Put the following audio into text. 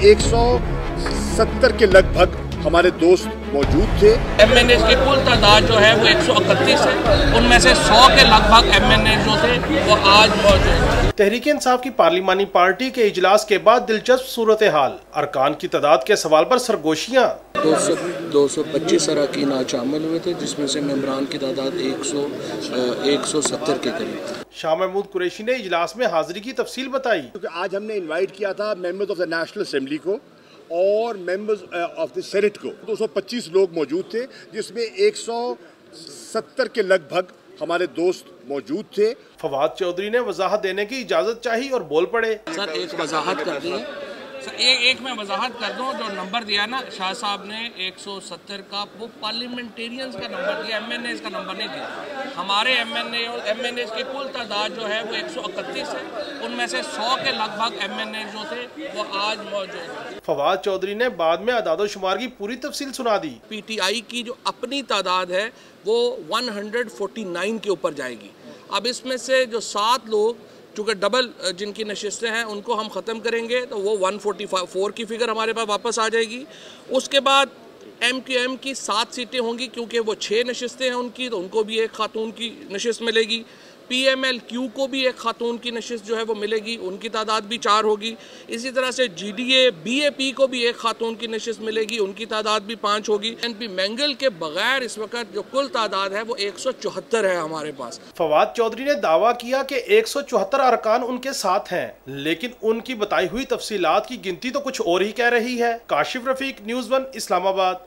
170 के लगभग हमारे दोस्त मौजूद थे। एम की कुल तादाद जो है वो एक है। उनमें से 100 के लगभग एम जो थे वो आज मौजूद हैं। तहरीक इंसाफ की पार्लिमानी पार्टी के इजलास के बाद दिलचस्प सूरत हाल अरकान की तादाद के सवाल पर सरगोशियाँ। दो सौ दो सौ पच्चीस अरकान आज शामिल हुए थे जिसमें से मेम्बरान की तादाद एक सौ एक सौ सत्तर के करीब शाह महमूद कुरैशी ने इजलास में हाजिरी की तफसील बताई। क्योंकि आज हमने इन्वाइट किया था members of the national assembly को। और मेंबर्स ऑफ़ द सेनेट को। 225 लोग मौजूद थे जिसमें 170 के लगभग हमारे दोस्त मौजूद थे। फवाद चौधरी ने वजाहत देने की इजाज़त चाही और बोल पड़े। सर एक वजाहत कर दी है एक एक मैं वजाहत कर दूँ जो नंबर दिया ना शाह साहब ने 170 का वो पार्लियामेंटेरियंस का नंबर दिया एम एन का नंबर नहीं दिया। हमारे एम एन और एम एन की कुल तादाद जो है वो एक सौ इकतीस है। उनमें से 100 के लगभग एमएनए जो थे वो आज मौजूद हैं। फवाद चौधरी ने बाद में अदाद शुमार की पूरी तफसील सुना दी। पी टी आई की जो अपनी तादाद है वो वन हंड्रेड फोर्टी नाइन के ऊपर जाएगी। अब इसमें से जो सात लोग चूँकि डबल जिनकी नशस्तें हैं, उनको हम ख़त्म करेंगे तो वो 144 की फ़िगर हमारे पास वापस आ जाएगी। उसके बाद एम क्यू एम की सात सीटें होंगी, क्योंकि वो छः नशस्तें हैं उनकी तो उनको भी एक खातून की नशस्त मिलेगी। पी एम एल क्यू को भी एक खातून की नशस्त जो है वो मिलेगी, उनकी तादाद भी चार होगी। इसी तरह से G D A B A P को भी एक खातून की नशस्त मिलेगी, उनकी तादाद भी पाँच होगी। एन पी मैंगल के बगैर इस वक्त जो कुल तादाद है वो एक सौ चौहत्तर है हमारे पास। फवाद चौधरी ने दावा किया कि एक सौ चौहत्तर अरकान उनके साथ हैं, लेकिन उनकी बताई हुई तफसीलात की गिनती तो कुछ और ही कह रही है। Kashif Rafiq, news one, Islamabad.